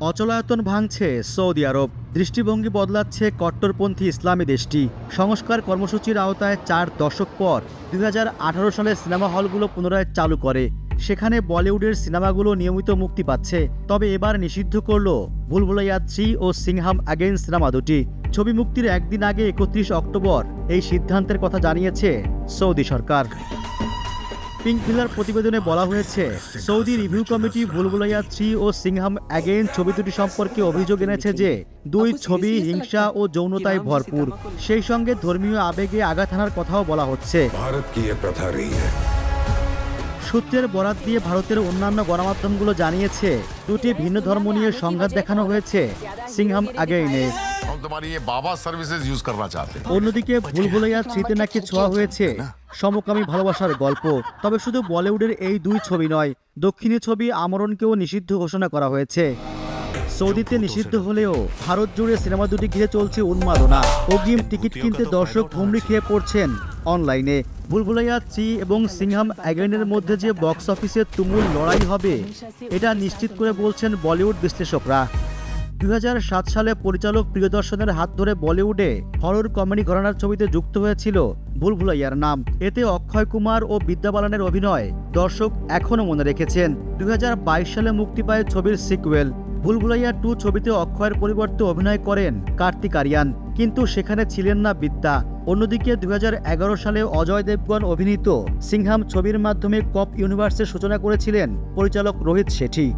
অচলায়তন ভাঙছে সৌদি আরব। দৃষ্টিভঙ্গি বদলাচ্ছে কট্টরপন্থী ইসলামী দেশটি। সংস্কার কর্মসূচির আওতায় চার দশক পর দু হাজার আঠারো সালে সিনেমা হলগুলো পুনরায় চালু করে। সেখানে বলিউডের সিনেমাগুলো নিয়মিত মুক্তি পাচ্ছে। তবে এবার নিষিদ্ধ করল ভুলভুলাইয়া থ্রি ও সিংহাম অ্যাগেইন সিনেমা দুটি। ছবি মুক্তির একদিন আগে একত্রিশ অক্টোবর এই সিদ্ধান্তের কথা জানিয়েছে সৌদি সরকার। পিঙ্ক ভিলার প্রতিবেদনে বলা হয়েছে Saudi review committee Bhool Bhulaiyaa three ও সিংহাম অ্যাগেন ছবি দুটি সম্পর্কে অভিযোগ এনেছে যে দুই ছবি হিংসা ও যৌনতায় ভরপুর। সেই সঙ্গে ধর্মীয় আবেগে আঘাত হানার কথাও বলা হচ্ছে। সূত্রের বরাত দিয়ে ভারতের অন্যান্য গণমাধ্যমগুলো জানিয়েছে দুটি ভিন্ন ধর্ম নিয়ে সংঘাত দেখানো হয়েছে সিংহাম আগেইনে অন্যদিকে ভুল ভুলাইয়া থ্রিতে নাকি ছোঁয়া হয়েছে সমকামী ভালোবাসার গল্প। তবে শুধু বলিউডের এই দুই ছবি নয় দক্ষিণী ছবি আমরণকেও নিষিদ্ধ ঘোষণা করা হয়েছে। সৌদিতে নিষিদ্ধ হলেও ভারত জুড়ে সিনেমা দুটি ঘিরে চলছে উন্মাদনা। অগ্রিম টিকিট কিনতে দর্শক হুমড়ি খেয়ে পড়ছেন অনলাইনে। বুলবুলাইয়া চি এবং সিংহাম অ্যাগেনের মধ্যে যে বক্স অফিসে তুমুল লড়াই হবে এটা নিশ্চিত করে বলছেন বলিউড বিশ্লেষকরা। দুই হাজার সাত সালে পরিচালক প্রিয়দর্শনের হাত ধরে বলিউডে হরর কমেডি ঘরানার ছবিতে যুক্ত হয়েছিল ভুলভুলাইয়ার নাম। এতে অক্ষয় কুমার ও বিদ্যা বালানের অভিনয় দর্শক এখনও মনে রেখেছেন। দুই হাজার বাইশ সালে মুক্তি পায় ছবির সিকুয়েল। ভুলভুলাইয়া টু ছবিতে অক্ষয়ের পরিবর্তে অভিনয় করেন কার্তিক আরিয়ান। কিন্তু সেখানে ছিলেন না বিদ্যা। অন্যদিকে দুই হাজার এগারো সালে অজয় দেবগন অভিনীত সিংহাম ছবির মাধ্যমে কপ ইউনিভার্সের সূচনা করেছিলেন পরিচালক রোহিত শেঠি।